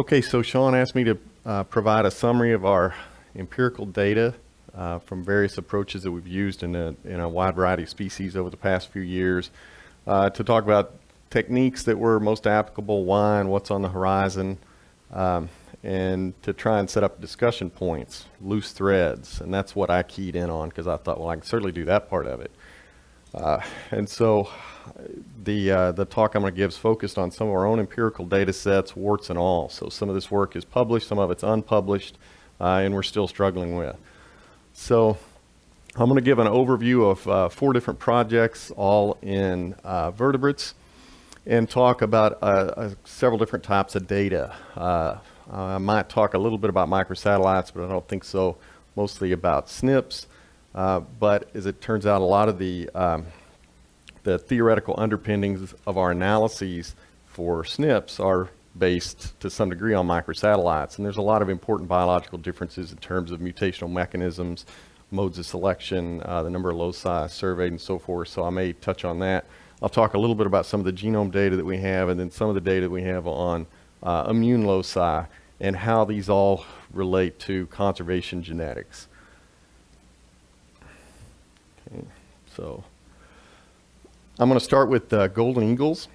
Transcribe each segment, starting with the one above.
Okay, so Sean asked me to uh, provide a summary of our empirical data uh, from various approaches that we've used in a, in a wide variety of species over the past few years uh, to talk about techniques that were most applicable, why and what's on the horizon, um, and to try and set up discussion points, loose threads. And that's what I keyed in on because I thought, well, I can certainly do that part of it. Uh, and so the, uh, the talk I'm going to give is focused on some of our own empirical data sets, warts and all. So some of this work is published, some of it's unpublished, uh, and we're still struggling with. So I'm going to give an overview of uh, four different projects, all in uh, vertebrates, and talk about uh, several different types of data. I might talk a little bit about microsatellites, but I don't think so, mostly about SNPs. But as it turns out, a lot of the um, the theoretical underpinnings of our analyses for SNPs are based to some degree on microsatellites. And there's a lot of important biological differences in terms of mutational mechanisms, modes of selection, uh, the number of loci surveyed and so forth. So I may touch on that. I'll talk a little bit about some of the genome data that we have and then some of the data that we have on uh, immune loci and how these all relate to conservation genetics. Okay, so I'm going to start with uh, golden eagles.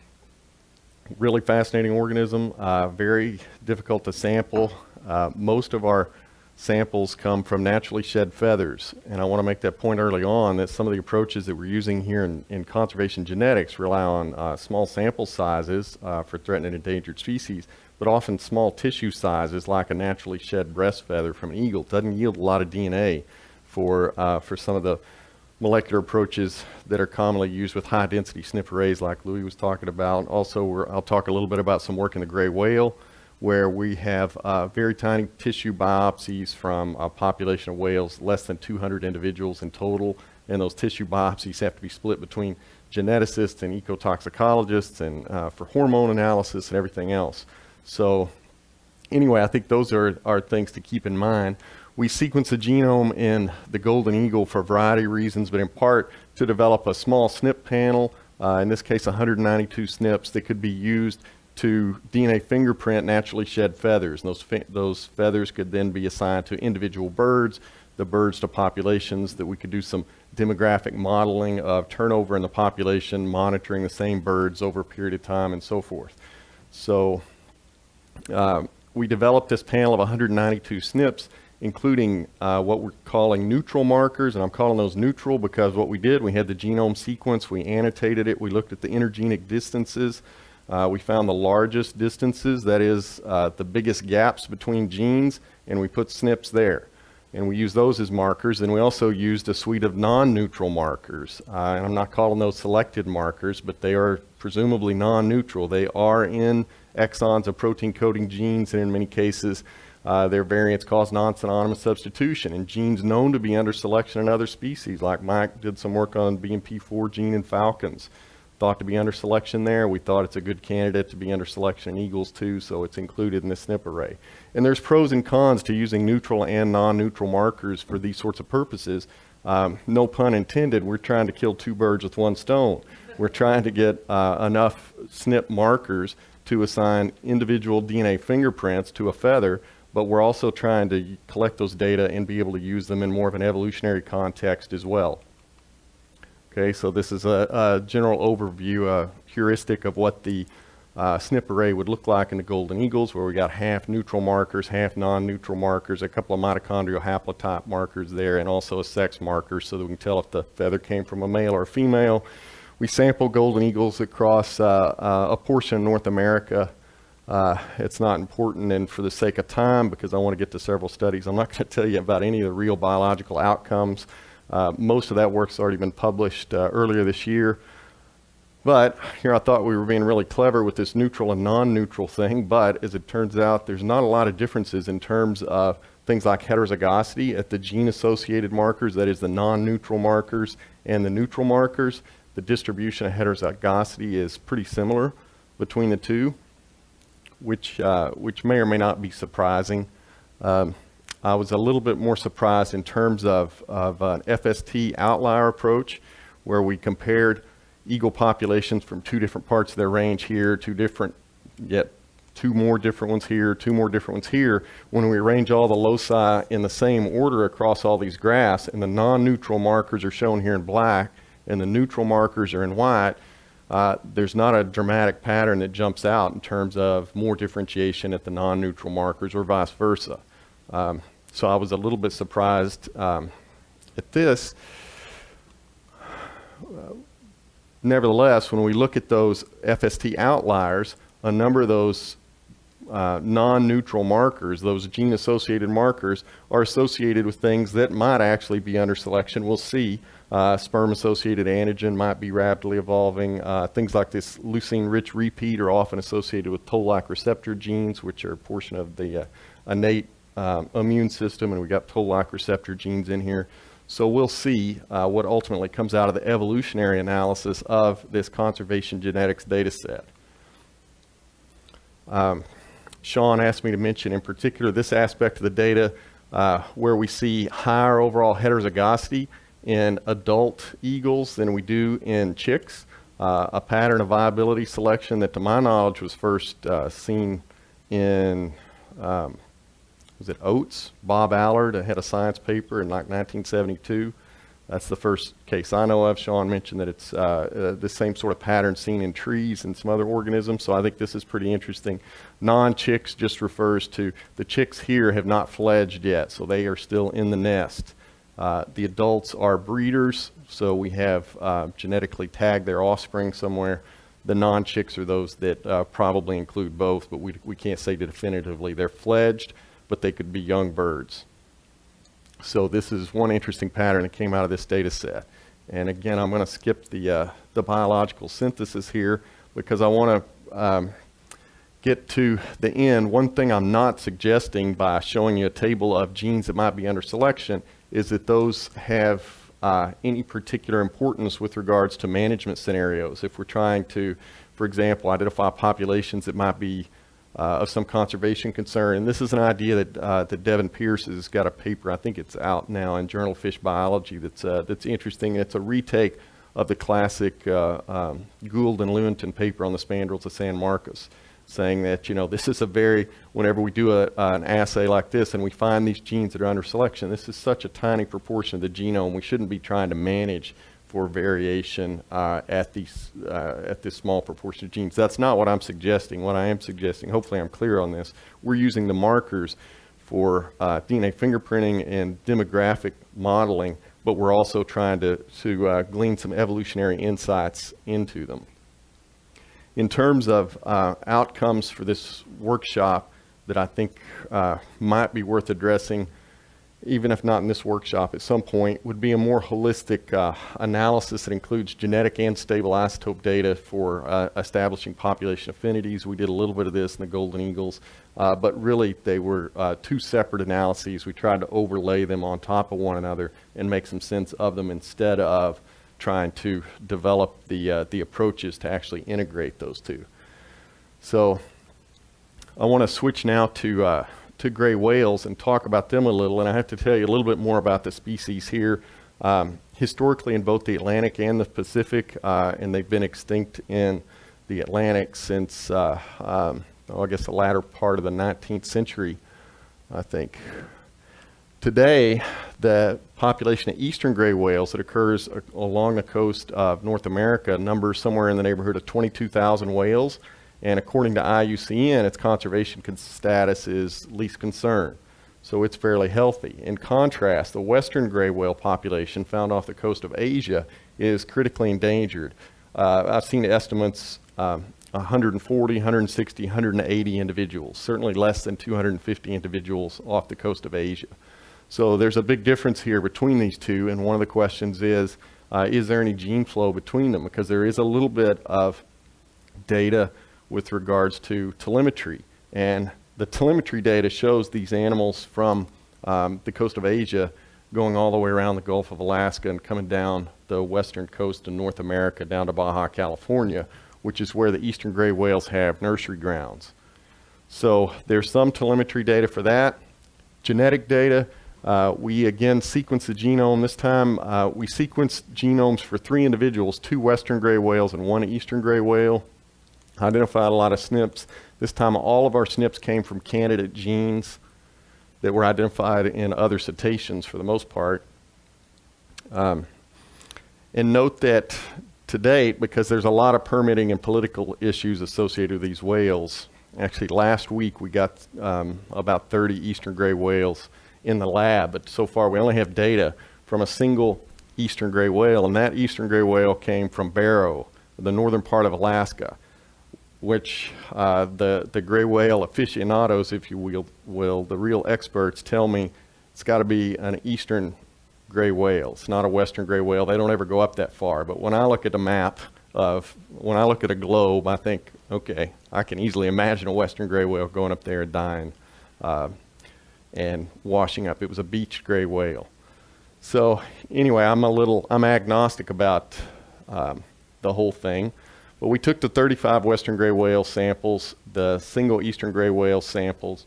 Really fascinating organism, uh, very difficult to sample. Uh, most of our samples come from naturally shed feathers. And I want to make that point early on that some of the approaches that we're using here in, in conservation genetics rely on uh, small sample sizes uh, for threatened and endangered species, but often small tissue sizes like a naturally shed breast feather from an eagle doesn't yield a lot of DNA for, uh, for some of the molecular approaches that are commonly used with high density SNP arrays like Louis was talking about. Also, I'll talk a little bit about some work in the gray whale where we have uh, very tiny tissue biopsies from a population of whales, less than 200 individuals in total, and those tissue biopsies have to be split between geneticists and ecotoxicologists and uh, for hormone analysis and everything else. So anyway, I think those are, are things to keep in mind. We sequence the genome in the golden eagle for a variety of reasons, but in part to develop a small SNP panel, uh, in this case 192 SNPs that could be used to DNA fingerprint naturally shed feathers. And those, those feathers could then be assigned to individual birds, the birds to populations that we could do some demographic modeling of turnover in the population, monitoring the same birds over a period of time and so forth. So uh, we developed this panel of 192 SNPs including uh, what we're calling neutral markers, and I'm calling those neutral because what we did, we had the genome sequence, we annotated it, we looked at the intergenic distances, uh, we found the largest distances, that is uh, the biggest gaps between genes, and we put SNPs there. And we use those as markers, and we also used a suite of non-neutral markers. Uh, and I'm not calling those selected markers, but they are presumably non-neutral. They are in exons of protein coding genes, and in many cases, uh, their variants cause non-synonymous substitution in genes known to be under selection in other species, like Mike did some work on BMP4 gene in falcons. Thought to be under selection there. We thought it's a good candidate to be under selection in eagles too, so it's included in the SNP array. And there's pros and cons to using neutral and non-neutral markers for these sorts of purposes. Um, no pun intended, we're trying to kill two birds with one stone. We're trying to get uh, enough SNP markers to assign individual DNA fingerprints to a feather but we're also trying to collect those data and be able to use them in more of an evolutionary context as well. Okay, so this is a, a general overview, a heuristic of what the uh, SNP array would look like in the golden eagles, where we got half neutral markers, half non-neutral markers, a couple of mitochondrial haplotype markers there, and also a sex marker so that we can tell if the feather came from a male or a female. We sample golden eagles across uh, uh, a portion of North America uh, it's not important, and for the sake of time, because I want to get to several studies, I'm not going to tell you about any of the real biological outcomes. Uh, most of that work's already been published uh, earlier this year. But here I thought we were being really clever with this neutral and non-neutral thing, but as it turns out, there's not a lot of differences in terms of things like heterozygosity at the gene-associated markers, that is the non-neutral markers and the neutral markers. The distribution of heterozygosity is pretty similar between the two which, uh, which may or may not be surprising. Um, I was a little bit more surprised in terms of, of an FST outlier approach where we compared eagle populations from two different parts of their range here, two different yet two more different ones here, two more different ones here. When we arrange all the loci in the same order across all these graphs, and the non-neutral markers are shown here in black, and the neutral markers are in white, uh, there's not a dramatic pattern that jumps out in terms of more differentiation at the non-neutral markers or vice versa. Um, so I was a little bit surprised um, at this. Nevertheless, when we look at those FST outliers, a number of those uh, non-neutral markers, those gene-associated markers, are associated with things that might actually be under selection. We'll see uh, sperm-associated antigen might be rapidly evolving. Uh, things like this leucine-rich repeat are often associated with toll-like receptor genes, which are a portion of the uh, innate um, immune system, and we got toll-like receptor genes in here. So we'll see uh, what ultimately comes out of the evolutionary analysis of this conservation genetics data set. Um, Sean asked me to mention in particular this aspect of the data uh, where we see higher overall heterozygosity in adult eagles than we do in chicks. Uh, a pattern of viability selection that to my knowledge was first uh, seen in, um, was it Oates? Bob Allard had a science paper in like 1972. That's the first case I know of. Sean mentioned that it's uh, uh, the same sort of pattern seen in trees and some other organisms, so I think this is pretty interesting. Non-chicks just refers to the chicks here have not fledged yet, so they are still in the nest. Uh, the adults are breeders, so we have uh, genetically tagged their offspring somewhere. The non-chicks are those that uh, probably include both, but we, we can't say definitively. They're fledged, but they could be young birds. So this is one interesting pattern that came out of this data set. And again, I'm going to skip the, uh, the biological synthesis here because I want to um, get to the end. One thing I'm not suggesting by showing you a table of genes that might be under selection is that those have uh, any particular importance with regards to management scenarios. If we're trying to, for example, identify populations that might be uh, of some conservation concern, and this is an idea that, uh, that Devon Pearse has got a paper, I think it's out now in Journal of Fish Biology, that's, uh, that's interesting. It's a retake of the classic uh, um, Gould and Lewontin paper on the spandrels of San Marcos saying that, you know, this is a very, whenever we do a, uh, an assay like this and we find these genes that are under selection, this is such a tiny proportion of the genome. We shouldn't be trying to manage for variation uh, at, these, uh, at this small proportion of genes. That's not what I'm suggesting. What I am suggesting, hopefully I'm clear on this, we're using the markers for uh, DNA fingerprinting and demographic modeling, but we're also trying to, to uh, glean some evolutionary insights into them in terms of uh, outcomes for this workshop that I think uh, might be worth addressing, even if not in this workshop at some point, would be a more holistic uh, analysis that includes genetic and stable isotope data for uh, establishing population affinities. We did a little bit of this in the golden eagles, uh, but really they were uh, two separate analyses. We tried to overlay them on top of one another and make some sense of them instead of trying to develop the, uh, the approaches to actually integrate those two. So I want to switch now to, uh, to gray whales and talk about them a little. And I have to tell you a little bit more about the species here. Um, historically in both the Atlantic and the Pacific, uh, and they've been extinct in the Atlantic since, uh, um, oh, I guess, the latter part of the 19th century, I think. Today, the population of eastern gray whales that occurs along the coast of North America numbers somewhere in the neighborhood of 22,000 whales. And according to IUCN, its conservation status is least concern. So it's fairly healthy. In contrast, the western gray whale population found off the coast of Asia is critically endangered. Uh, I've seen estimates um, 140, 160, 180 individuals, certainly less than 250 individuals off the coast of Asia. So there's a big difference here between these two, and one of the questions is, uh, is there any gene flow between them? Because there is a little bit of data with regards to telemetry, and the telemetry data shows these animals from um, the coast of Asia going all the way around the Gulf of Alaska and coming down the western coast of North America down to Baja, California, which is where the eastern gray whales have nursery grounds. So there's some telemetry data for that. Genetic data, uh, we again sequenced the genome. This time uh, we sequenced genomes for three individuals, two western gray whales and one eastern gray whale. Identified a lot of SNPs. This time, all of our SNPs came from candidate genes that were identified in other cetaceans for the most part. Um, and note that to date, because there's a lot of permitting and political issues associated with these whales, actually last week we got um, about 30 eastern gray whales in the lab, but so far we only have data from a single eastern gray whale, and that eastern gray whale came from Barrow, the northern part of Alaska which uh, the, the gray whale aficionados, if you will, will, the real experts tell me it's got to be an eastern gray whale. It's not a western gray whale. They don't ever go up that far. But when I look at a map of, when I look at a globe, I think, okay, I can easily imagine a western gray whale going up there and dying uh, and washing up. It was a beach gray whale. So anyway, I'm a little, I'm agnostic about um, the whole thing. But we took the 35 western gray whale samples, the single eastern gray whale samples,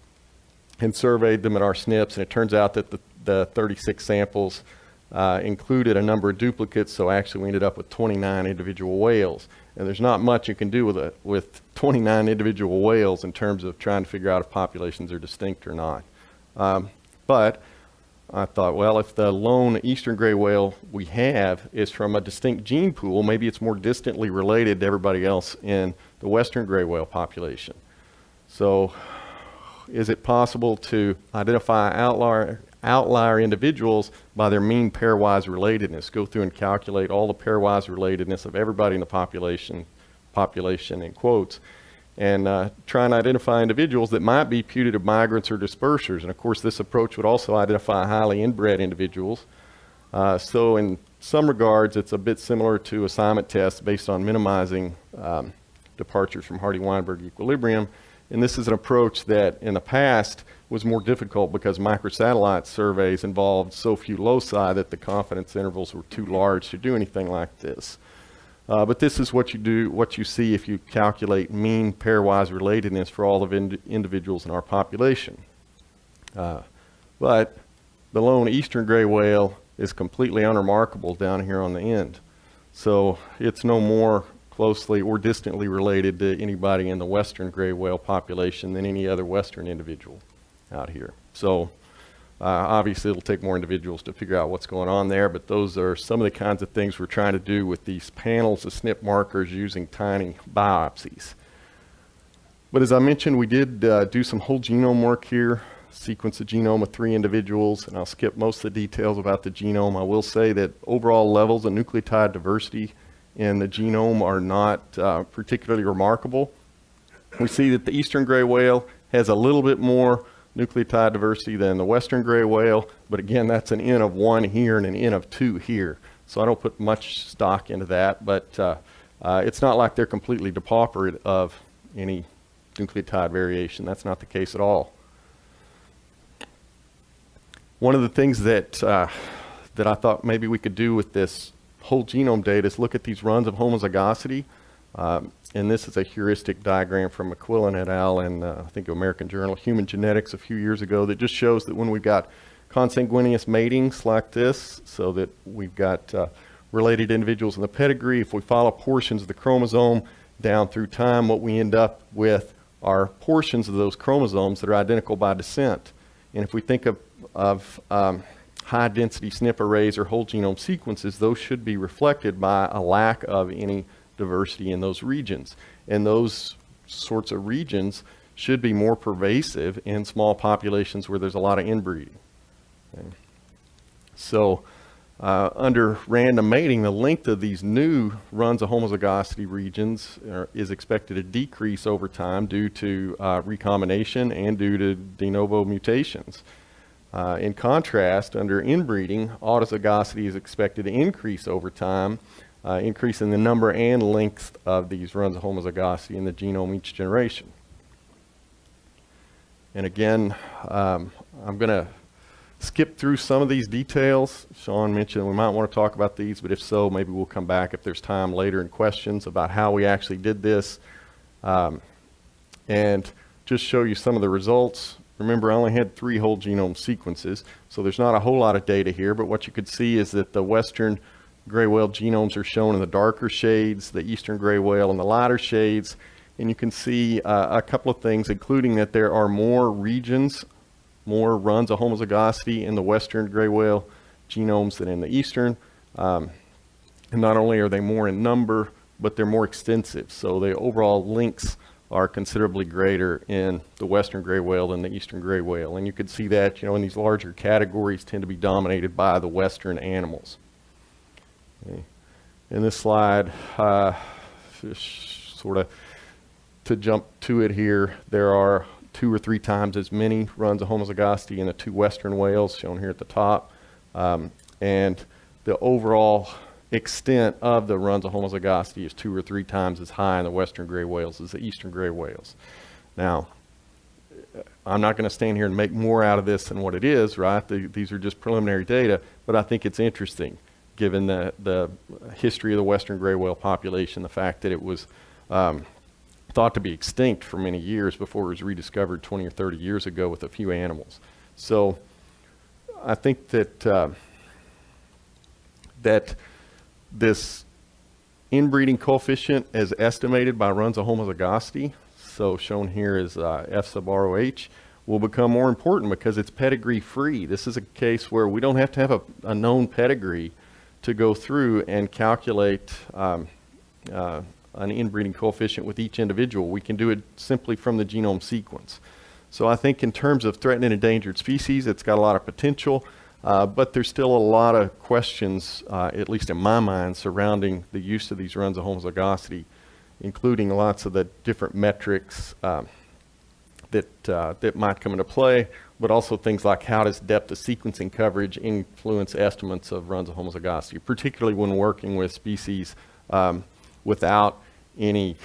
and surveyed them at our SNPs. And it turns out that the, the 36 samples uh, included a number of duplicates, so actually we ended up with 29 individual whales. And there's not much you can do with, it, with 29 individual whales in terms of trying to figure out if populations are distinct or not. Um, but I thought, well, if the lone eastern gray whale we have is from a distinct gene pool, maybe it's more distantly related to everybody else in the western gray whale population. So is it possible to identify outlier, outlier individuals by their mean pairwise relatedness? Go through and calculate all the pairwise relatedness of everybody in the population, population in quotes, and uh, try and identify individuals that might be putative migrants or dispersers. And of course, this approach would also identify highly inbred individuals. Uh, so in some regards, it's a bit similar to assignment tests based on minimizing um, departures from Hardy-Weinberg equilibrium. And this is an approach that in the past was more difficult because microsatellite surveys involved so few loci that the confidence intervals were too large to do anything like this. Uh, but this is what you do, what you see if you calculate mean pairwise relatedness for all of ind individuals in our population. Uh, but the lone eastern gray whale is completely unremarkable down here on the end. So it's no more closely or distantly related to anybody in the western gray whale population than any other western individual out here. So obviously, it'll take more individuals to figure out what's going on there, but those are some of the kinds of things we're trying to do with these panels of SNP markers using tiny biopsies. But as I mentioned, we did uh, do some whole genome work here, sequence the genome of three individuals, and I'll skip most of the details about the genome. I will say that overall levels of nucleotide diversity in the genome are not uh, particularly remarkable. We see that the eastern gray whale has a little bit more nucleotide diversity than the western gray whale, but again, that's an N of one here and an N of two here. So I don't put much stock into that, but uh, uh, it's not like they're completely depauperate of any nucleotide variation. That's not the case at all. One of the things that, uh, that I thought maybe we could do with this whole genome data is look at these runs of homozygosity. Um, and this is a heuristic diagram from McQuillan et al. in, uh, I think, American Journal Human Genetics a few years ago that just shows that when we've got consanguineous matings like this, so that we've got uh, related individuals in the pedigree, if we follow portions of the chromosome down through time, what we end up with are portions of those chromosomes that are identical by descent. And if we think of, of um, high density SNP arrays or whole genome sequences, those should be reflected by a lack of any diversity in those regions. And those sorts of regions should be more pervasive in small populations where there's a lot of inbreeding. Okay. So uh, under random mating, the length of these new runs of homozygosity regions are, is expected to decrease over time due to uh, recombination and due to de novo mutations. Uh, in contrast, under inbreeding, autozygosity is expected to increase over time uh, increasing the number and length of these runs of homozygosity in the genome each generation. And again, um, I'm going to skip through some of these details. Sean mentioned we might want to talk about these, but if so, maybe we'll come back if there's time later in questions about how we actually did this. Um, and just show you some of the results. Remember, I only had three whole genome sequences, so there's not a whole lot of data here, but what you could see is that the Western gray whale genomes are shown in the darker shades, the eastern gray whale in the lighter shades, and you can see uh, a couple of things, including that there are more regions, more runs of homozygosity in the western gray whale genomes than in the eastern. Um, and not only are they more in number, but they're more extensive. So the overall links are considerably greater in the western gray whale than the eastern gray whale. And you can see that, you know, in these larger categories tend to be dominated by the western animals. In this slide, uh, sort of to jump to it here, there are two or three times as many runs of homozygosity in the two western whales shown here at the top. Um, and the overall extent of the runs of homozygosity is two or three times as high in the western gray whales as the eastern gray whales. Now, I'm not going to stand here and make more out of this than what it is, right? The, these are just preliminary data, but I think it's interesting given the, the history of the western gray whale population, the fact that it was um, thought to be extinct for many years before it was rediscovered 20 or 30 years ago with a few animals. So I think that uh, that this inbreeding coefficient as estimated by runs of homozygosity, so shown here is uh, F sub ROH, will become more important because it's pedigree free. This is a case where we don't have to have a, a known pedigree to go through and calculate um, uh, an inbreeding coefficient with each individual. We can do it simply from the genome sequence. So I think in terms of threatened and endangered species, it's got a lot of potential. Uh, but there's still a lot of questions, uh, at least in my mind, surrounding the use of these runs of homozygosity, including lots of the different metrics um, that, uh, that might come into play, but also things like how does depth of sequencing coverage influence estimates of runs of homozygosity, particularly when working with species um, without any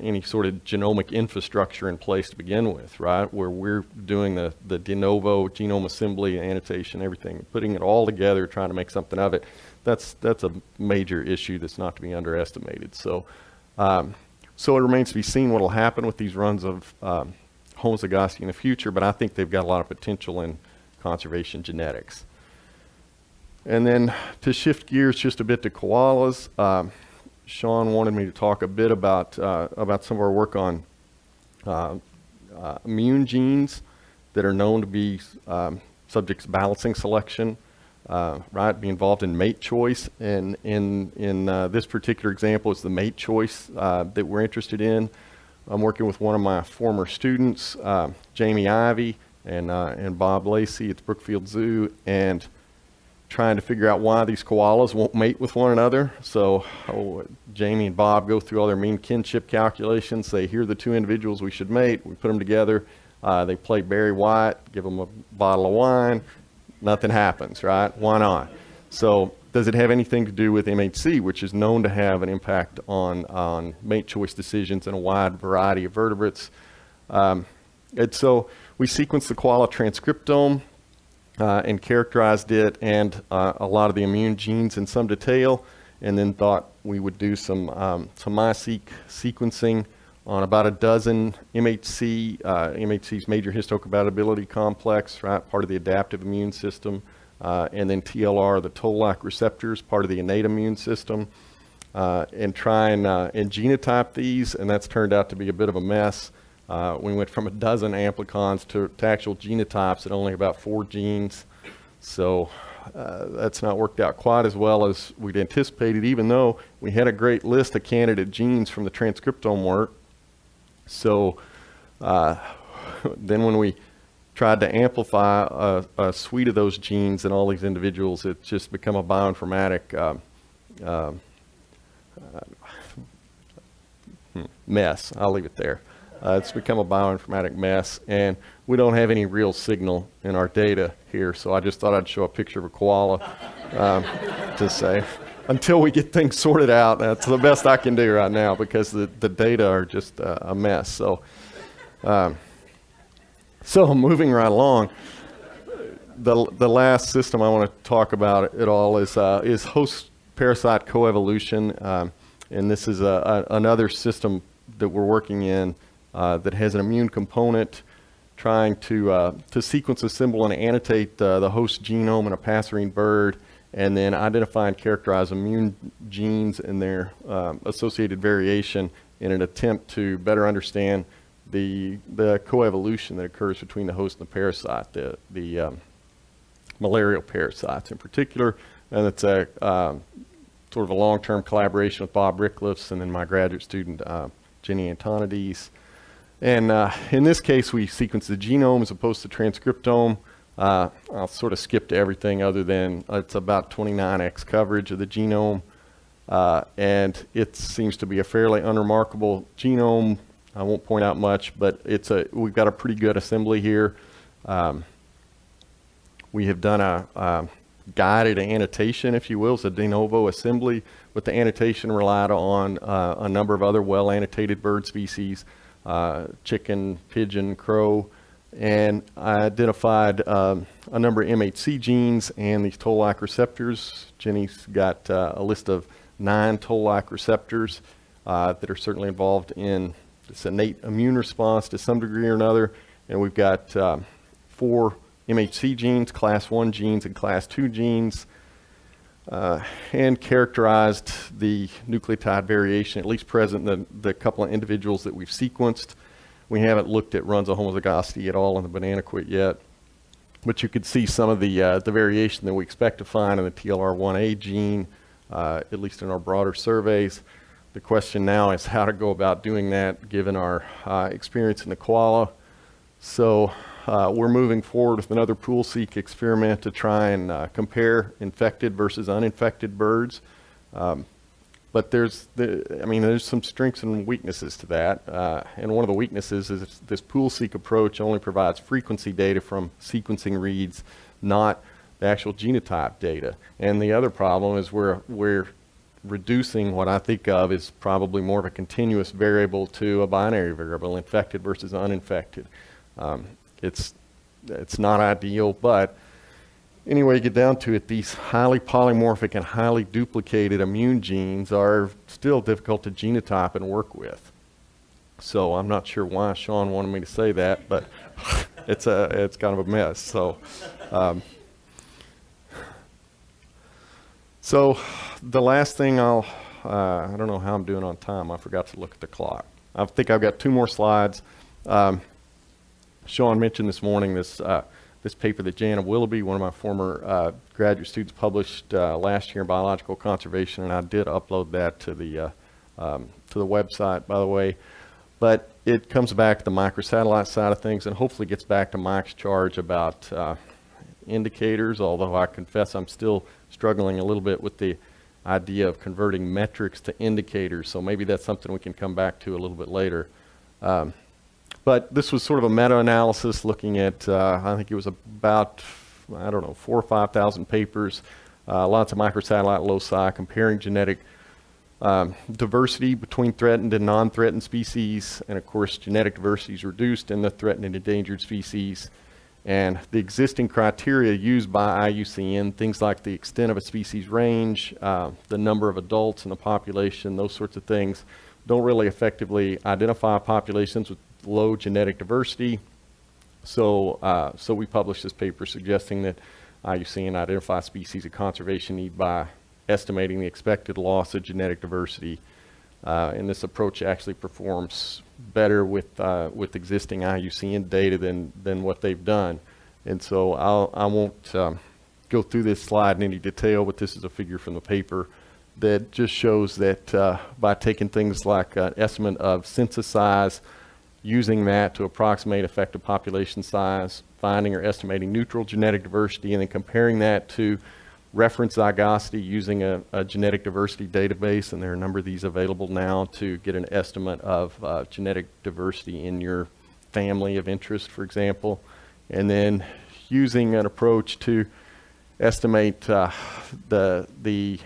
any sort of genomic infrastructure in place to begin with, right? Where we're doing the, the de novo genome assembly, annotation, everything, putting it all together, trying to make something of it. That's, that's a major issue that's not to be underestimated. So, um, so it remains to be seen what will happen with these runs of um, homozygosity in the future, but I think they've got a lot of potential in conservation genetics. And then to shift gears just a bit to koalas, um, Sean wanted me to talk a bit about, uh, about some of our work on uh, uh, immune genes that are known to be um, subjects balancing selection, uh, right? Be involved in mate choice. And in, in uh, this particular example, it's the mate choice uh, that we're interested in. I'm working with one of my former students, Jamie Ivy and, and Bob Lacy at the Brookfield Zoo. And trying to figure out why these koalas won't mate with one another. So oh, Jamie and Bob go through all their mean kinship calculations. Here are the two individuals we should mate. We put them together. Uh, they play Barry White, give them a bottle of wine. Nothing happens, right? Why not? So does it have anything to do with MHC, which is known to have an impact on, on mate choice decisions in a wide variety of vertebrates? Um, and so we sequenced the koala transcriptome uh, and characterized it and uh, a lot of the immune genes in some detail, and then thought we would do some, um, some MiSeq sequencing on about a dozen MHC, uh, MHC's major histocompatibility complex, right, part of the adaptive immune system, uh, and then TLR, the toll-like receptors, part of the innate immune system, uh, and try and, uh, and genotype these, and that's turned out to be a bit of a mess. Uh, we went from a dozen amplicons to, to, actual genotypes at only about four genes. So uh, that's not worked out quite as well as we'd anticipated, even though we had a great list of candidate genes from the transcriptome work. So uh, then when we tried to amplify a, a, suite of those genes in all these individuals, it's just become a bioinformatic um, um, uh, mess. I'll leave it there. Uh, it's become a bioinformatic mess, and we don't have any real signal in our data here, so I just thought I'd show a picture of a koala um, to say, until we get things sorted out, that's the best I can do right now because the, the data are just uh, a mess. So, um, so moving right along, the, the last system I want to talk about at all is, uh, is host parasite coevolution, um, and this is a, a, another system that we're working in uh, that has an immune component trying to, uh, to sequence, assemble, and annotate uh, the host genome in a passerine bird, and then identify and characterize immune genes and their um, associated variation, in an attempt to better understand the, the coevolution that occurs between the host and the parasite, the, the um, malarial parasites in particular. And it's a um, sort of a long-term collaboration with Bob Ricklefs and then my graduate student, uh, Jenny Antonides. And uh, in this case, we sequence the genome as opposed to transcriptome. Uh, I'll sort of skip to everything other than it's about 29x coverage of the genome. Uh, and it seems to be a fairly unremarkable genome. I won't point out much, but it's a, we've got a pretty good assembly here. Um, we have done a, a, guided annotation, if you will, it's a de novo assembly, but the annotation relied on uh, a number of other well annotated bird species uh, chicken, pigeon, crow, and I identified um, a number of MHC genes and these toll-like receptors. Jenny's got uh, a list of nine toll-like receptors uh, that are certainly involved in this innate immune response to some degree or another. And we've got um, four MHC genes, class 1 genes, and class 2 genes uh, and characterized the nucleotide variation, at least present in the, the couple of individuals that we've sequenced. We haven't looked at runs of homozygosity at all in the bananaquit yet, but you could see some of the, uh, the variation that we expect to find in the TLR1A gene, uh, at least in our broader surveys. The question now is how to go about doing that given our uh, experience in the koala. So uh, we're moving forward with another pool-seq experiment to try and uh, compare infected versus uninfected birds. Um, but there's, the, I mean, there's some strengths and weaknesses to that. Uh, and one of the weaknesses is this pool-seq approach only provides frequency data from sequencing reads, not the actual genotype data. And the other problem is we're, we're reducing what I think of as probably more of a continuous variable to a binary variable, infected versus uninfected. Um, it's, it's not ideal, but anyway you get down to it, these highly polymorphic and highly duplicated immune genes are still difficult to genotype and work with. So I'm not sure why Sean wanted me to say that, but it's a it's kind of a mess. So, um, so the last thing I'll uh, I don't know how I'm doing on time. I forgot to look at the clock. I think I've got two more slides. Um, Sean mentioned this morning this uh, this paper that Janna Willoughby, one of my former uh, graduate students, published uh, last year in Biological Conservation, and I did upload that to the uh, um, to the website, by the way. But it comes back to the microsatellite side of things, and hopefully gets back to Mike's charge about uh, indicators. Although I confess I'm still struggling a little bit with the idea of converting metrics to indicators. So maybe that's something we can come back to a little bit later. Um, but this was sort of a meta-analysis looking at, uh, I think it was about, I don't know, four or 5,000 papers, uh, lots of microsatellite loci comparing genetic um, diversity between threatened and non-threatened species. And of course, genetic diversity is reduced in the threatened and endangered species. And the existing criteria used by IUCN, things like the extent of a species range, uh, the number of adults in the population, those sorts of things, don't really effectively identify populations with low genetic diversity. So, uh, so we published this paper suggesting that IUCN identify species of conservation need by estimating the expected loss of genetic diversity. Uh, and this approach actually performs better with, uh, with existing IUCN data than, than what they've done. And so I'll, I won't um, go through this slide in any detail, but this is a figure from the paper that just shows that uh, by taking things like an estimate of census size, using that to approximate effective population size, finding or estimating neutral genetic diversity, and then comparing that to reference zygosity using a, a, genetic diversity database, and there are a number of these available now to get an estimate of uh, genetic diversity in your family of interest, for example, and then using an approach to estimate uh, the, the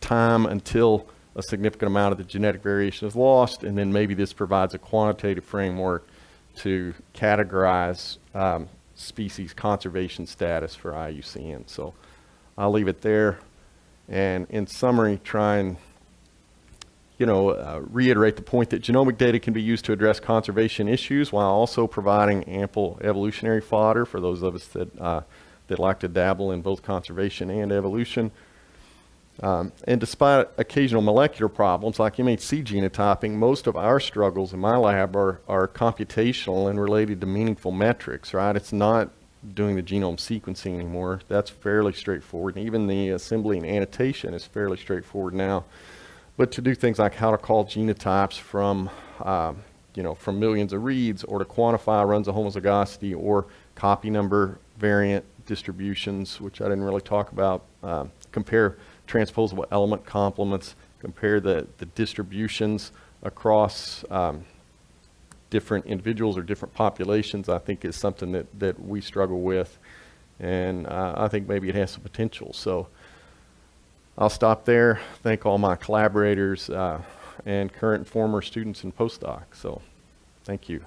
time until a significant amount of the genetic variation is lost, and then maybe this provides a quantitative framework to categorize um, species conservation status for IUCN. So I'll leave it there. And in summary, try and you know, uh, reiterate the point that genomic data can be used to address conservation issues while also providing ample evolutionary fodder for those of us that, uh, that like to dabble in both conservation and evolution. Um, and despite occasional molecular problems like MHC genotyping, most of our struggles in my lab are, are computational and related to meaningful metrics, right? It's not doing the genome sequencing anymore. That's fairly straightforward. And even the assembly and annotation is fairly straightforward now. But to do things like how to call genotypes from, um, you know, from millions of reads or to quantify runs of homozygosity or copy number variant distributions, which I didn't really talk about, um, compare transposable element complements, compare the, the distributions across um, different individuals or different populations, I think is something that, that we struggle with. And uh, I think maybe it has some potential. So I'll stop there. Thank all my collaborators uh, and current former students and postdocs. So thank you.